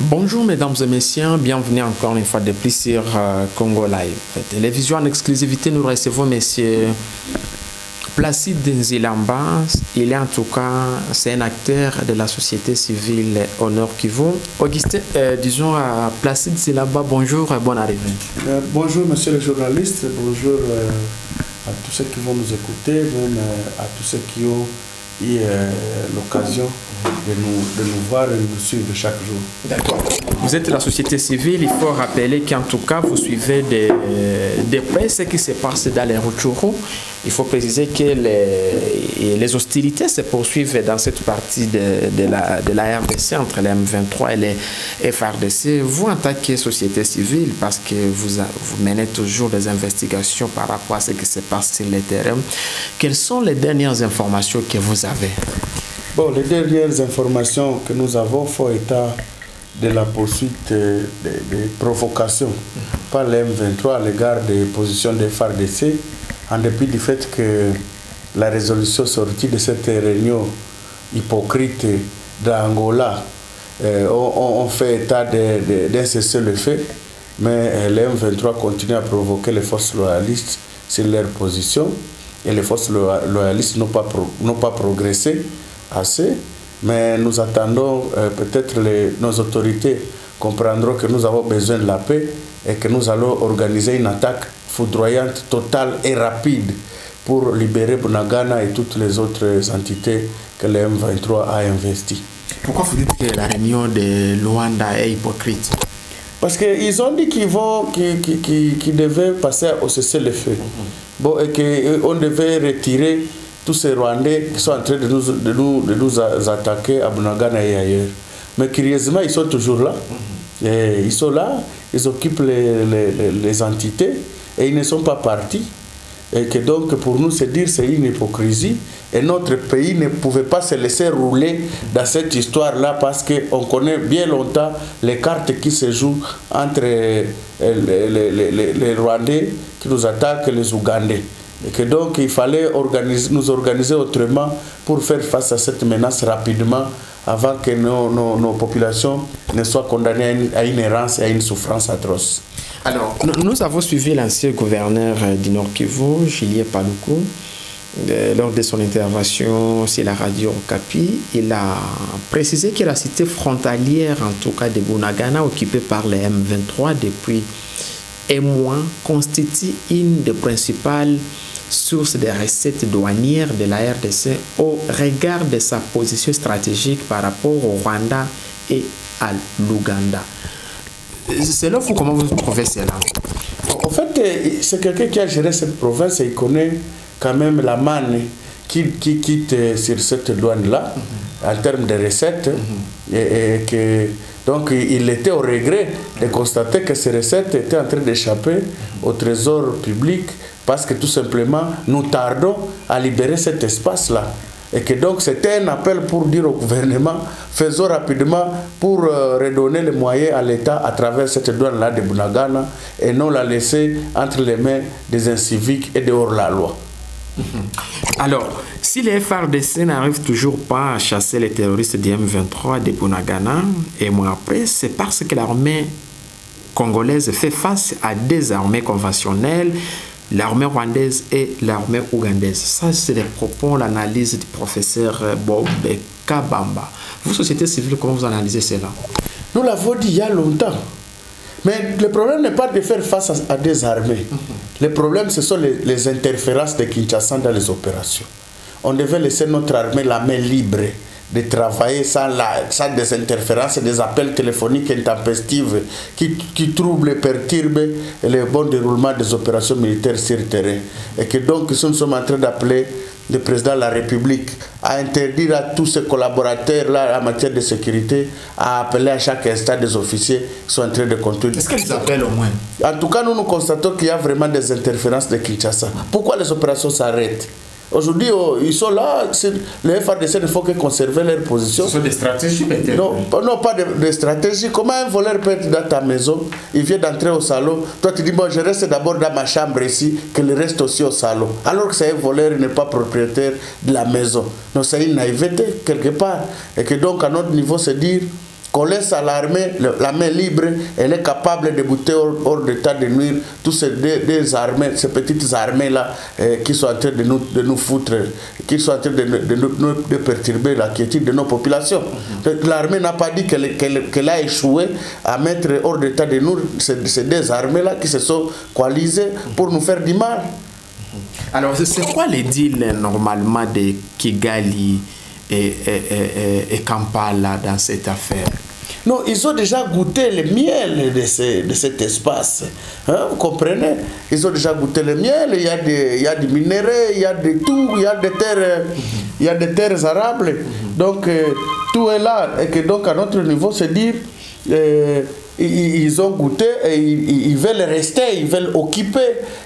Bonjour mesdames et messieurs, bienvenue encore une fois de plus sur euh, Congo Live. Télévision en exclusivité, nous recevons monsieur Placide Nzilamba. Il est en tout cas, c'est un acteur de la société civile au Nord Kivu. Augustin, euh, disons à Placide Nzilamba, bonjour et bonne arrivée. Euh, bonjour monsieur le journaliste, bonjour euh, à tous ceux qui vont nous écouter, même à tous ceux qui ont eu l'occasion de nous, de nous voir et de nous suivre chaque jour. D'accord. Vous êtes de la société civile, il faut rappeler qu'en tout cas, vous suivez de, de près ce qui se passe dans les Rutshuru. Il faut préciser que les, hostilités se poursuivent dans cette partie de, la, RDC entre les M23 et les FRDC. Vous, en tant que société civile, parce que vous menez toujours des investigations par rapport à ce qui se passe sur le terrain, quelles sont les dernières informations que vous avez? Bon, les dernières informations que nous avons font état de la poursuite euh, des des provocations par les M23 à l'égard des positions des FARDC, en dépit du fait que la résolution sortie de cette réunion hypocrite d'Angola euh, ont fait état d'un cessez-le-feu, mais euh, les M23 continuent à provoquer les forces loyalistes sur leur position et les forces loya- loyalistes n'ont pas, pro- pas progressé assez, mais nous attendons euh, peut-être nos autorités comprendront que nous avons besoin de la paix et que nous allons organiser une attaque foudroyante, totale et rapide pour libérer Bunagana et toutes les autres entités que le M23 a investies. Pourquoi vous dites que la réunion de Luanda est hypocrite? Parce qu'ils ont dit qu'ils vont, qu'ils, qu'ils- qu'ils devaient passer au cessez-le-feu. Bon, et qu'on devait retirer tous ces Rwandais qui sont en train de nous, de nous, de nous attaquer à Bunagana et ailleurs. Mais curieusement, ils sont toujours là. Et ils sont là, ils occupent les, les, les- les entités et ils ne sont pas partis. Et que donc, pour nous, c'est dire c'est une hypocrisie. Et notre pays ne pouvait pas se laisser rouler dans cette histoire-là parce qu'on connaît bien longtemps les cartes qui se jouent entre euh, les, Rwandais qui nous attaquent et les Ougandais. Et que donc, il fallait nous organiser autrement pour faire face à cette menace rapidement avant que nos, nos- populations ne soient condamnées à une errance et à une souffrance atroce. Alors, nous, avons suivi l'ancien gouverneur euh, du Nord Kivu, Julien Paluku, euh, lors de son intervention sur la radio Okapi. Il a précisé que la cité frontalière, en tout cas de Bunagana, occupée par les M23 depuis un mois, constitue une des principales sources de recettes douanières de la RDC au regard de sa position stratégique par rapport au Rwanda et à l'Ouganda. C'est là vous comment vous trouvez cela En fait, euh, c'est quelqu'un qui a géré cette province et il connaît quand même la manne qui, qui quitte euh, sur cette douane-là en termes de recettes. et, et que, donc, il était au regret de constater que ces recettes étaient en train d'échapper au trésor public parce que tout simplement, nous tardons à libérer cet espace-là. Et que donc c'était un appel pour dire au gouvernement, faisons rapidement pour euh, redonner les moyens à l'État à travers cette douane-là de Bunagana et non la laisser entre les mains des inciviques et de hors-la-loi. Alors, si les FRDC n'arrivent toujours pas à chasser les terroristes du M23 de Bunagana, et mois après, c'est parce que l'armée congolaise fait face à des armées conventionnelles, l'armée rwandaise et l'armée ougandaise. Ça, c'est les propos, l'analyse du professeur euh, Bob Kabamba. Vous, société civile, comment vous analysez cela? Nous l'avons dit il y a longtemps. Mais le problème n'est pas de faire face à, à des armées. Le problème, ce sont les, les interférences de Kinshasa dans les opérations. On devait laisser notre armée la main libre de travailler sans, la, sans des interférences, des appels téléphoniques intempestifs qui, qui troublent et perturbent le bon déroulement des opérations militaires sur le terrain. Et que donc, nous sommes en train d'appeler le président de la République à interdire à tous ses collaborateurs-là en matière de sécurité à appeler à chaque instant des officiers qui sont en train de contrôler. Est-ce qu'ils appellent au moins? En tout cas, nous nous constatons qu'il y a vraiment des interférences de Kinshasa. Pourquoi les opérations s'arrêtent? Aujourd'hui, oh, ils sont là. Les FRDC ne font que conserver leur position. Ce sont des stratégies peut-être. Non, pas- non, pas de, de stratégie. Comment un voleur peut être dans ta maison, il vient d'entrer au salon, toi tu dis, bon, je reste d'abord dans ma chambre ici, qu'il reste aussi au salon. Alors que c'est un voleur, il n'est pas propriétaire de la maison. Donc c'est une naïveté quelque part. Et que donc à notre niveau, c'est dire qu'on laisse à l'armée la main libre, elle est capable de bouter hors, hors d'état de nuire tous ces deux, deux armées, ces petites armées-là euh, qui sont en train de nous, de nous foutre, qui sont en train de, de, perturber la quiétude de nos populations. Donc, L'armée n'a pas dit qu'elle a échoué à mettre hors d'état de nuire ces, ces deux armées-là qui se sont coalisées pour nous faire du mal. Alors, c'est- quoi les deals normalement de Kigali et, et, et- Kampala dans cette affaire Non, ils ont déjà goûté le miel de, ce- de cet espace. Hein, vous comprenez? Ils ont déjà goûté le miel, il y a des, il y a des minéraux, il y a de tout, il y a des terres, il y a des terres arables. Donc, euh, tout est là. Et que donc, à notre niveau, c'est dire, euh, ils, ont goûté et ils, veulent rester, ils veulent occuper,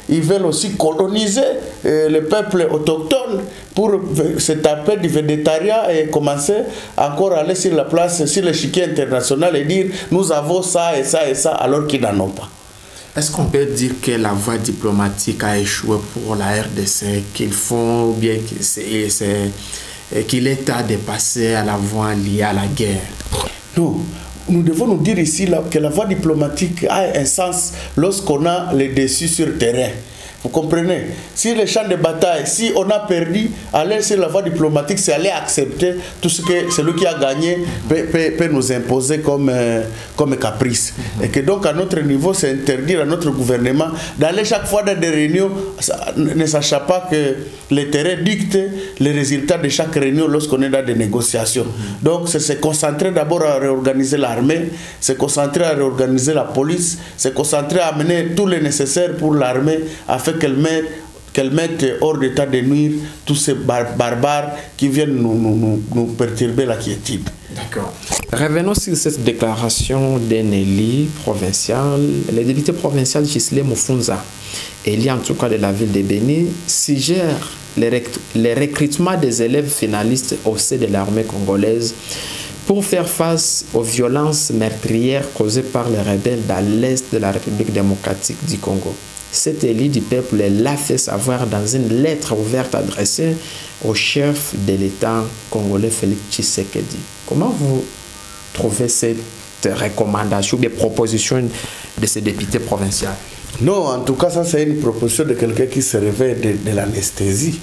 ils veulent aussi coloniser euh, le peuple autochtone pour se taper du végétariat et commencer encore à aller sur la place, sur l'échiquier international et dire nous avons ça et ça et ça alors qu'ils n'en ont pas. Est-ce qu'on peut dire que la voie diplomatique a échoué pour la RDC, qu'ils font ou bien et qu'il est à dépasser à la voie liée à la guerre? Non, nous devons nous dire ici que la voie diplomatique a un sens lorsqu'on a les dessus sur terrain. Vous comprenez? Si les champs de bataille, si on a perdu, aller sur la voie diplomatique, c'est aller accepter tout ce que celui qui a gagné peut, nous imposer comme, euh, comme caprice. Et que donc à notre niveau, c'est interdire à notre gouvernement d'aller chaque fois dans des réunions, ne sachant pas que les terrains dictent les résultats de chaque réunion lorsqu'on est dans des négociations. Donc c'est se concentrer d'abord à réorganiser l'armée, se concentrer à réorganiser la police, se concentrer à amener tout le nécessaire pour l'armée afin qu'elle mette qu'elle mette hors d'état de nuire tous ces bar- barbares qui viennent nous, nous, nous, nous perturber la quiétude. D'accord. Revenons sur cette déclaration d'un élu provincial, le député provincial Gisley Moufounza, élu en tout cas de la ville de Béni, suggère le recrutement des élèves finalistes au sein de l'armée congolaise pour faire face aux violences meurtrières causées par les rebelles dans l'est de la République démocratique du Congo. Cet élu du peuple l'a fait savoir dans une lettre ouverte adressée au chef de l'État congolais Félix Tshisekedi. Comment vous trouvez cette recommandation, des propositions de ce député provincial Non, en tout cas, ça c'est une proposition de quelqu'un qui se réveille de, l'anesthésie.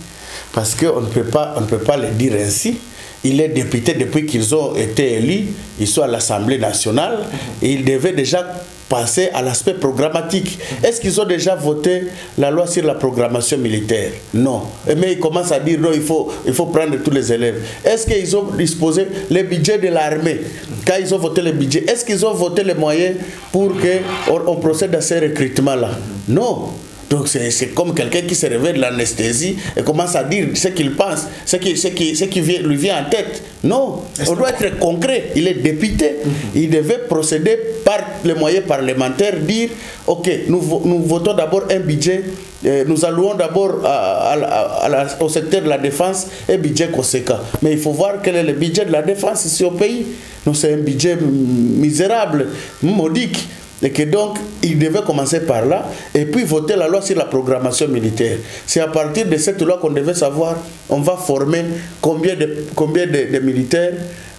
Parce qu'on ne, peut pas- ne peut pas le dire ainsi. Il est député depuis qu'ils ont été élus, ils sont à l'Assemblée nationale, et il devait déjà passer à l'aspect programmatique. Est-ce qu'ils ont déjà voté la loi sur la programmation militaire? Non. Mais ils commencent à dire non, il faut, il faut prendre tous les élèves. Est-ce qu'ils ont disposé le budget de l'armée? Quand ils ont voté le budget, est-ce qu'ils ont voté les moyens pour qu'on on procède à ces recrutements-là? Non. Donc c'est comme quelqu'un qui se réveille de l'anesthésie et commence à dire ce qu'il pense, ce qui, ce qui, ce qui vient- lui vient en tête. Non, on doit être concret. Il est député. Il devait procéder par les moyens parlementaires, dire, OK, nous, nous votons d'abord un budget, euh, nous allouons d'abord à- à la- à la- au secteur de la défense un budget conséquent. Mais il faut voir quel est le budget de la défense ici au pays. C'est un budget misérable, modique. Et que donc, il devait commencer par là et puis voter la loi sur la programmation militaire. C'est à partir de cette loi qu'on devait savoir, on va former combien de, combien de, de militaires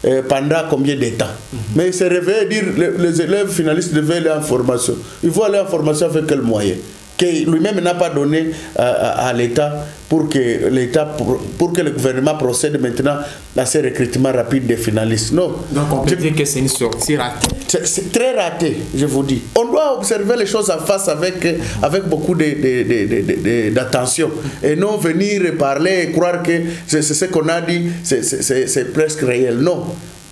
euh, pendant combien de temps. Mais il s'est réveillé et dire les, les élèves finalistes devaient aller en formation. Ils vont aller en formation avec quel moyen? Que lui-même n'a pas donné à, à- à l'État pour que l'État pour, pour que le gouvernement procède maintenant à ces recrutements rapides des finalistes. Non. Donc on peut Je- dire que c'est une sortie ratée. c'est très raté, je vous dis. On doit observer les choses en face avec, avec beaucoup de- de- de- de- de- de- d'attention et non venir parler et croire que c'est ce qu'on a dit, c'est presque réel. Non.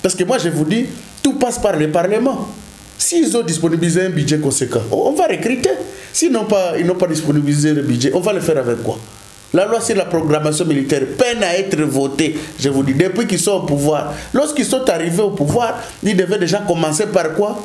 Parce que moi, je vous dis, tout passe par le Parlement. S'ils ont disponibilisé un budget conséquent, on va recruter. S'ils n'ont pas, pas disponibilisé le budget, on va le faire avec quoi? La loi sur la programmation militaire peine à être votée, je vous dis, depuis qu'ils sont au pouvoir. Lorsqu'ils sont arrivés au pouvoir, ils devaient déjà commencer par quoi?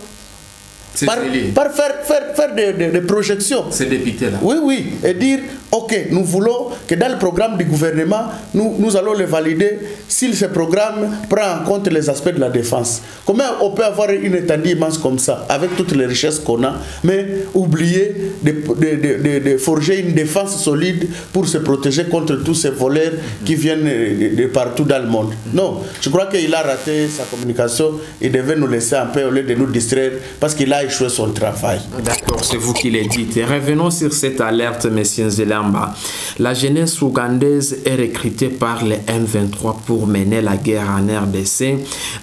Par, par faire, faire, faire des, des- des projections. Ces députés-là. Oui, oui, et dire, ok, nous voulons que dans le programme du gouvernement, nous, nous allons le valider si ce programme prend en compte les aspects de la défense. Comment on peut avoir une étendue immense comme ça, avec toutes les richesses qu'on a, mais oublier de, de- de- de- forger une défense solide pour se protéger contre tous ces voleurs qui viennent de, de partout dans le monde? Non, je crois qu'il a raté sa communication, il devait nous laisser un peu au lieu de nous distraire parce qu'il a échoué son travail. D'accord, c'est vous qui le dites. Et revenons sur cette alerte, Monsieur Zelamba. La jeunesse ougandaise est recrutée par les M23 pour mener la guerre en RDC,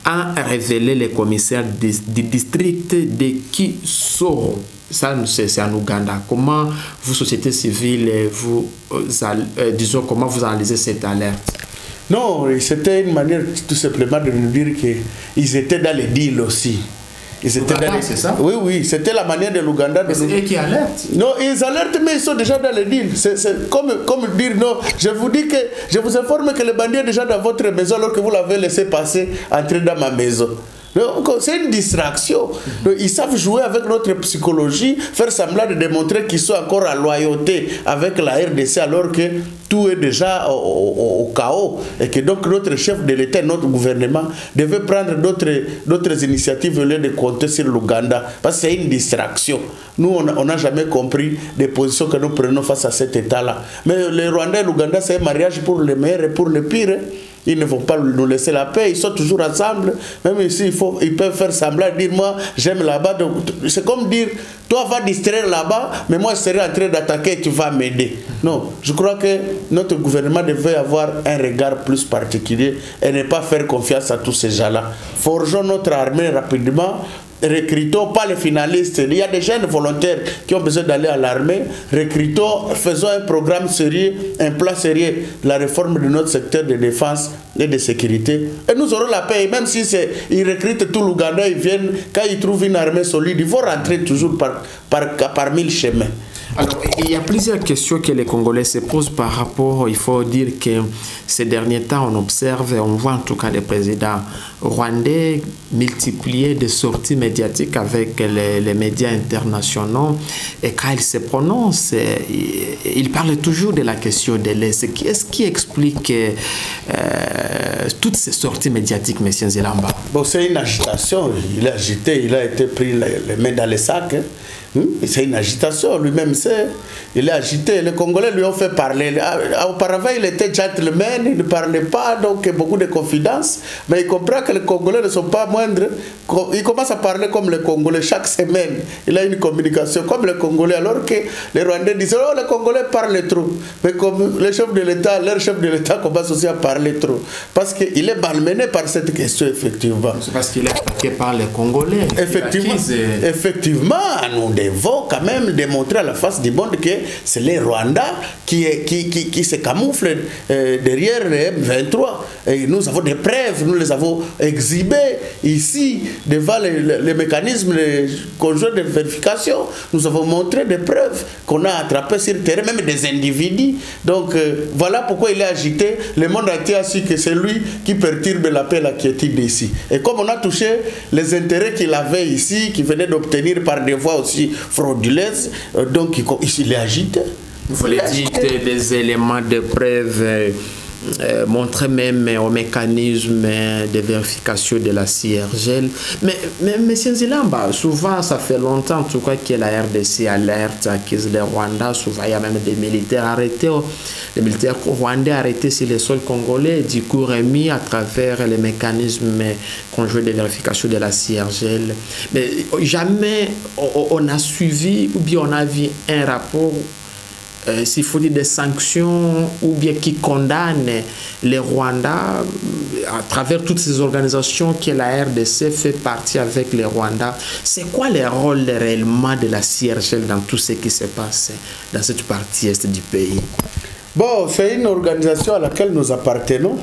a révélé le commissaire du, district de Kisoro. Ça, c'est en Ouganda. Comment vous, société civile, vous, euh, euh, disons, comment vous analysez cette alerte? Non, c'était une manière tout simplement de nous dire qu'ils étaient dans les deals aussi. C'est ça Oui, oui, c'était la manière de l'Ouganda de Mais c'est eux qui alertent. Non, ils alertent, mais ils sont déjà dans les deals. C'est c'est comme, comme dire non. Je vous dis que je vous informe que le bandit est déjà dans votre maison alors que vous l'avez laissé passer, entrer dans ma maison. C'est une distraction. Donc, ils savent jouer avec notre psychologie, faire semblant de démontrer qu'ils sont encore en loyauté avec la RDC alors que tout est déjà au, chaos et que donc notre chef de l'État, notre gouvernement devait prendre d'autres initiatives au lieu de compter sur l'Ouganda parce que c'est une distraction. Nous, on n'a- jamais compris les positions que nous prenons face à cet État-là. Mais les Rwandais et l'Ouganda, c'est un mariage pour le meilleur et pour le pire. hein. Ils ne vont pas nous laisser la paix, ils sont toujours ensemble. Même ici, il faut, ils peuvent faire semblant, dire moi j'aime là-bas. C'est comme dire, toi va distraire là-bas, mais moi je serai en train d'attaquer et tu vas m'aider. Non, je crois que notre gouvernement devait avoir un regard plus particulier et ne pas faire confiance à tous ces gens-là. Forgeons notre armée rapidement recrutons pas les finalistes. Il y a des jeunes volontaires qui ont besoin d'aller à l'armée. Recrutons, faisons un programme sérieux, un plan sérieux la réforme de notre secteur de défense et de sécurité. Et nous aurons la paix. Même si ils recrutent tout l'Ouganda, ils viennent, quand ils trouvent une armée solide, ils vont rentrer toujours par, par, par mille chemins. Il y a plusieurs questions que les Congolais se posent par rapport, il faut dire que ces derniers temps, on observe, on voit en tout cas des présidents rwandais multiplier des sorties médiatiques avec les, les médias internationaux. Et quand ils se prononcent, euh, ils parlent toujours de la question de l'Est. Qui- Est-ce qui explique euh, toutes ces sorties médiatiques, M. Zelamba Bon, c'est une agitation. Il est agité, il a été pris les, les mains dans les sacs. hein. Hum, C'est une agitation, lui-même c'est. Il est agité. Les Congolais lui ont fait parler. Ah, Auparavant, il était gentleman, il ne parlait pas, donc beaucoup de confidence. Mais il comprend que les Congolais ne sont pas moindres. Il commence à parler comme les Congolais chaque semaine. Il a une communication comme les Congolais, alors que les Rwandais disent Oh, les Congolais parlent trop. Mais comme le chef de l'État, leur chef de l'État commence aussi à parler trop. Parce qu'il est malmené par cette question, effectivement. C'est parce qu'il est attaqué par les Congolais. Effectivement, effectivement, nous devons quand même démontrer à la face du monde que c'est les Rwandais qui, qui, qui, se camouflent euh, derrière les M23. Et nous avons des preuves, nous les avons exhibées ici devant les mécanismes les conjoints de vérification. Nous avons montré des preuves qu'on a attrapées sur le terrain, même des individus. Donc euh, voilà pourquoi il est agité. Le monde entier a su que c'est lui qui perturbe la paix et la quiétude ici. Et comme on a touché les intérêts qu'il avait ici, qu'il venait d'obtenir par des voies aussi frauduleuses, euh, donc il, il est agité. Vous agité. dites, des éléments de preuve euh, euh, montrés même au mécanisme euh, de vérification de la CIRGL. Mais, mais M. Zilamba, souvent, ça fait longtemps en tout cas que la RDC alerte, accuse le Rwanda. Souvent, il y a même des militaires arrêtés, oh, des militaires rwandais arrêtés sur les sols congolais, du coup remis à travers les mécanismes conjoints de vérification de la CIRGL. Mais jamais on- on a suivi ou bien on a vu un rapport euh, s'il des sanctions ou bien qui condamnent les Rwandais euh, à travers toutes ces organisations que la RDC fait partie avec les Rwandais. C'est quoi le rôle réellement de la CIRGL dans tout ce qui se passe dans cette partie est du pays? Bon, c'est une organisation à laquelle nous appartenons.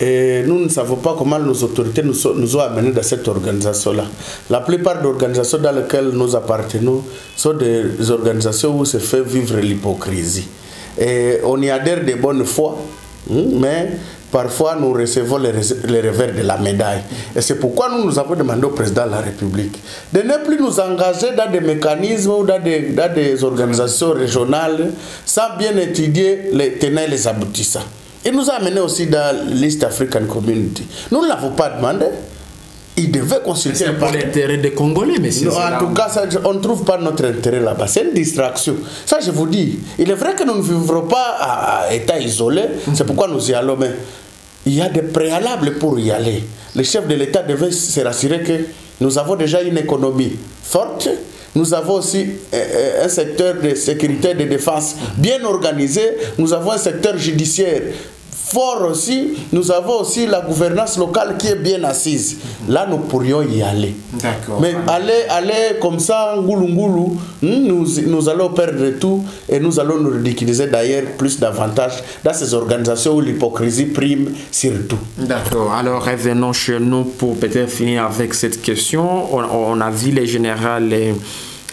Et nous ne savons pas comment nos autorités nous, ont amenés dans cette organisation-là. La plupart des organisations dans lesquelles nous appartenons sont des organisations où se fait vivre l'hypocrisie. Et on y adhère de bonne foi, hein, mais parfois nous recevons les, revers de la médaille. Et c'est pourquoi nous, nous avons demandé au président de la République de ne plus nous engager dans des mécanismes ou dans des, dans des organisations régionales sans bien étudier les tenants et les aboutissants. Il nous a amené aussi dans l'East African Community. Nous ne l'avons pas demandé. Il devait consulter C'est pour l'intérêt des Congolais, mais c'est Non, cela. en tout cas, ça, on ne trouve pas notre intérêt là-bas. C'est une distraction. Ça, je vous dis. Il est vrai que nous ne vivrons pas à, à état isolé. C'est pourquoi nous y allons. Mais il y a des préalables pour y aller. Le chef de l'État devait se rassurer que nous avons déjà une économie forte. Nous avons aussi euh, euh, un secteur de sécurité et de défense bien organisé. Nous avons un secteur judiciaire fort aussi. Nous avons aussi la gouvernance locale qui est bien assise. Là, nous pourrions y aller. Mais aller, aller comme ça, ngoulou ngoulou, hmm, nous, nous allons perdre tout et nous allons nous ridiculiser d'ailleurs plus davantage dans ces organisations où l'hypocrisie prime surtout. D'accord. Alors revenons chez nous pour peut-être finir avec cette question. On, on a vu les générales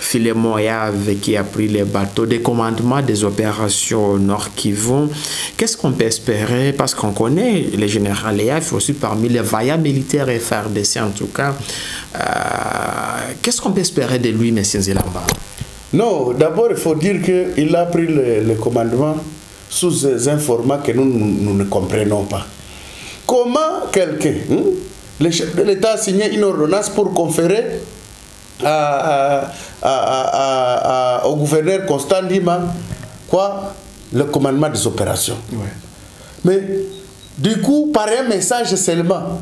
Philémon Yave qui a pris les bateaux des commandements des opérations au Nord Kivu. Qu'est-ce qu'on peut espérer? Parce qu'on connaît le général Yave aussi parmi les vaillants militaires FRDC en tout cas. Euh, Qu'est-ce qu'on peut espérer de lui, M. Zilamba? Non, d'abord il faut dire qu'il a pris le, le commandement sous des informats que nous, nous, ne comprenons pas. Comment quelqu'un, de l'État a signé une ordonnance pour conférer à- à- à- au gouverneur Constant Dima quoi, le commandement des opérations. Mais du coup, par un message seulement,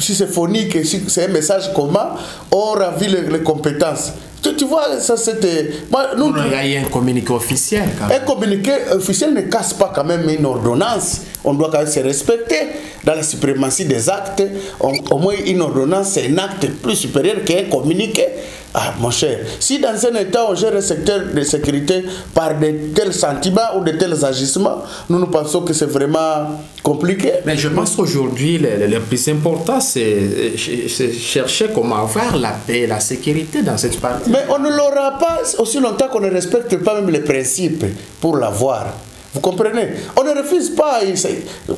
si c'est phonique, si c'est un message comment, on ravit les, les compétences. Tu, tu vois, ça c'était. Nous, Il y a eu un communiqué officiel quand même. un communiqué officiel ne casse pas quand même une ordonnance. On doit quand même se respecter dans la suprématie des actes. On- au moins, une ordonnance, c'est un acte plus supérieur qu'un communiqué. Ah, mon cher, si dans un État on gère un secteur de sécurité par de tels sentiments ou de tels agissements, nous nous pensons que c'est vraiment compliqué. Mais je pense qu'aujourd'hui, le, le- le plus important, c'est chercher comment avoir la paix et la sécurité dans cette partie. Mais on ne l'aura pas aussi longtemps qu'on ne respecte pas même les principes pour l'avoir. Vous comprenez? On ne refuse pas.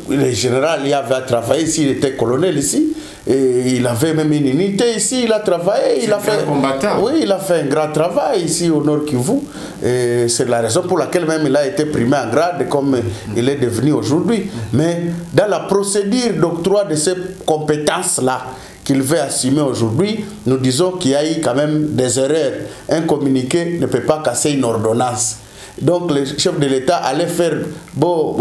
Le général il avait travaillé ici, il était colonel ici. Et il avait même une unité ici, il a travaillé. Il a un fait, combattant. Oui, il a fait un grand travail ici au Nord Kivu. Et c'est la raison pour laquelle même il a été primé en grade comme il est devenu aujourd'hui. Mais dans la procédure d'octroi de ces compétences-là, qu'il veut assumer aujourd'hui, nous disons qu'il y a eu quand même des erreurs. Un communiqué ne peut pas casser une ordonnance. Donc le chef de l'État allait faire bon,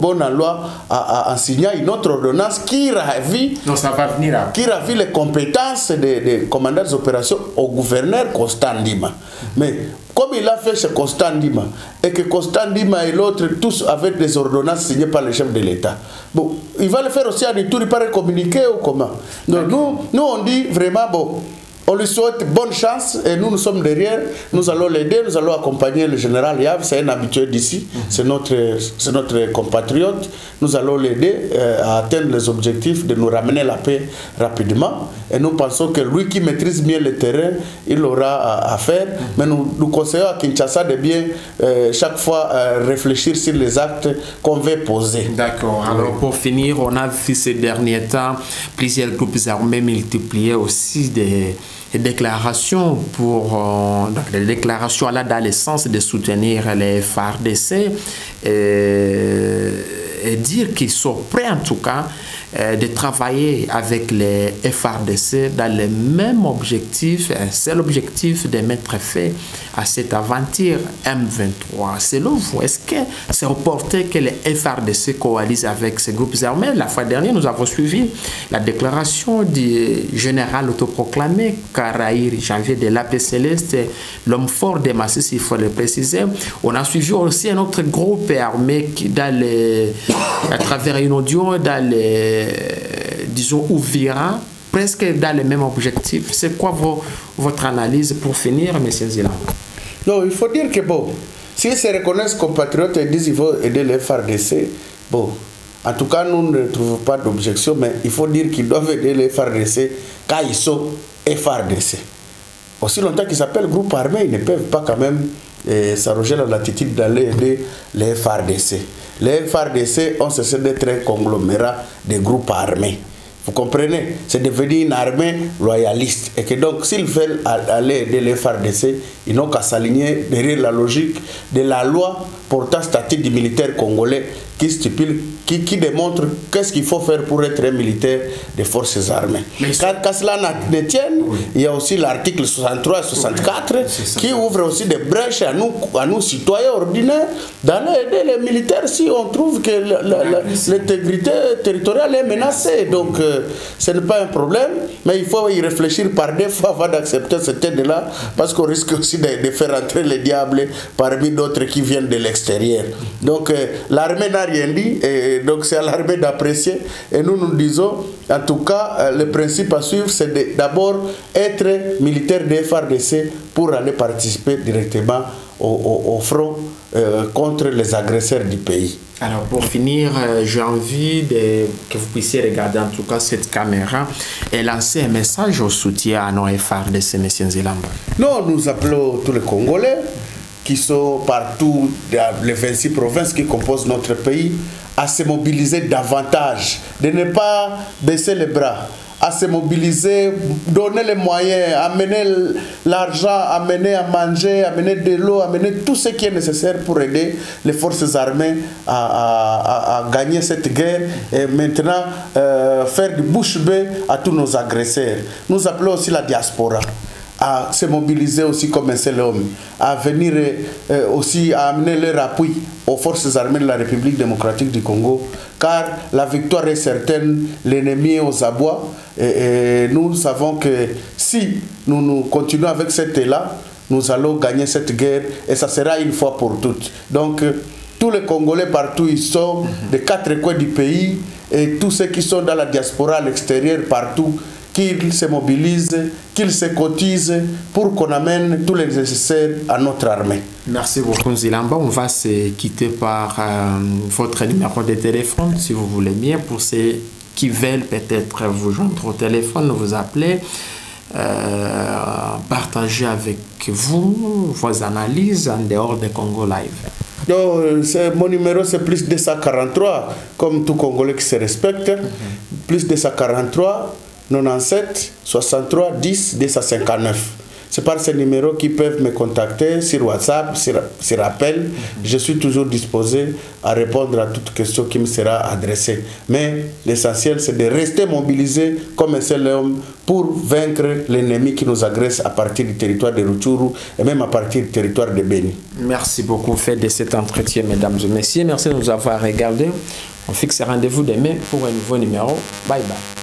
bon, loi en- signant une autre ordonnance qui ravit Non, ça va venir après. qui ravit les compétences des, des commandants des opérations au gouverneur Constant Ndima. Mais comme il a fait chez Constant Ndima, et que Constant Ndima et l'autre, tous avec des ordonnances signées par le chef de l'État, bon, il va le faire aussi à Nitouri par un communiqué ou comment? Donc nous, nous, on dit vraiment, bon, on lui souhaite bonne chance et nous, nous sommes derrière. Nous allons l'aider, nous allons accompagner le général Yav, c'est un habitué d'ici, c'est notre, notre compatriote. Nous allons l'aider euh, à atteindre les objectifs de nous ramener la paix rapidement. Et nous pensons que lui qui maîtrise bien le terrain, il aura à, faire. Mais nous, nous conseillons à Kinshasa de bien euh, chaque fois euh, réfléchir sur les actes qu'on veut poser. D'accord. Alors pour finir, on a vu ces derniers temps plusieurs groupes armés multiplier aussi des déclarations pour euh, donc des déclarations le sens de soutenir les FARDC et, dire qu'ils sont prêts en tout cas de travailler avec les FRDC dans le même objectif, un seul objectif de mettre fin à cette aventure M23. Selon vous, est-ce que c'est reporté que les FRDC coalisent avec ces groupes armés? La fois dernière, nous avons suivi la déclaration du général autoproclamé Karaïr Janvier de la paix céleste, l'homme fort des massifs, il faut le préciser. On a suivi aussi un autre groupe armé qui, dans à travers une audio, dans les, disons, Ouvira, presque dans les mêmes objectifs. C'est quoi votre analyse pour finir, M. Zila Non, il faut dire que bon, s'ils se reconnaissent compatriotes et disent qu'ils vont aider les FARDC, bon, en tout cas, nous ne trouvons pas d'objection, mais il faut dire qu'ils doivent aider les FARDC quand ils sont FARDC. Aussi longtemps qu'ils s'appellent groupe armé, ils ne peuvent pas quand même eh, s'arroger la latitude d'aller aider les FARDC. Les FARDC ont cessé d'être un conglomérat de groupes armés. Vous comprenez? C'est devenu une armée loyaliste. Et que donc, s'ils veulent aller aider les FARDC, ils n'ont qu'à s'aligner derrière la logique de la loi portant statut du militaire congolais qui stipule, qui, qui démontre qu'est-ce qu'il faut faire pour être un militaire des forces armées. Car qu'à cela ne tienne, il y a aussi l'article 63 et 64 c'est ça. qui ouvre aussi des brèches à nous, à nous citoyens ordinaires d'aller aider les militaires si on trouve que la- l'intégrité territoriale est menacée. Donc euh, ce n'est pas un problème, mais il faut y réfléchir par deux fois avant d'accepter cette aide-là, parce qu'on risque aussi de, de faire entrer les diables parmi d'autres qui viennent de l'extérieur. Donc euh, l'armée n'a rien dit, et donc c'est à l'armée d'apprécier. Et nous nous disons, en tout cas, euh, le principe à suivre, c'est d'abord être militaire des FARDC pour aller participer directement au, au- au front euh, contre les agresseurs du pays. Alors pour finir, euh, j'ai envie de, que vous puissiez regarder en tout cas cette caméra et lancer un message au soutien à nos FARDC, M. Nzilamba. Non, nous appelons tous les Congolais qui sont partout dans les 26 provinces qui composent notre pays à se mobiliser davantage, de ne pas baisser les bras, à se mobiliser, donner les moyens, amener l'argent, amener à manger, amener de l'eau, amener tout ce qui est nécessaire pour aider les forces armées à, gagner cette guerre et maintenant euh, faire du bouche-bée à tous nos agresseurs. Nous appelons aussi la diaspora à se mobiliser aussi comme un seul homme, à venir euh, aussi à amener leur appui aux forces armées de la République démocratique du Congo, car la victoire est certaine, l'ennemi est aux abois, et, et nous savons que si nous, nous continuons avec cet élan, nous allons gagner cette guerre, et ça sera une fois pour toutes. Donc, euh, tous les Congolais partout ils sont, des quatre coins du pays, et tous ceux qui sont dans la diaspora à l'extérieur partout, qu'ils se mobilisent, qu'ils se cotisent pour qu'on amène tous les nécessaires à notre armée. Merci beaucoup Nzilamba. On va se quitter par euh, votre numéro de téléphone si vous voulez bien pour ceux qui veulent peut-être vous joindre au téléphone, vous appeler, euh, partager avec vous vos analyses en dehors de Congo Live. C'est- mon numéro c'est plus 243, comme tout Congolais qui se respecte. Plus 243 97 63 10 259. C'est par ces numéros qu'ils peuvent me contacter sur WhatsApp, sur, sur appel. Je suis toujours disposé à répondre à toute question qui me sera adressée. Mais l'essentiel, c'est de rester mobilisé comme un seul homme pour vaincre l'ennemi qui nous agresse à partir du territoire de Rutshuru et même à partir du territoire de Beni. Merci beaucoup fait de cet entretien, mesdames et messieurs. Merci de nous avoir regardés. On fixe rendez-vous demain pour un nouveau numéro. Bye bye.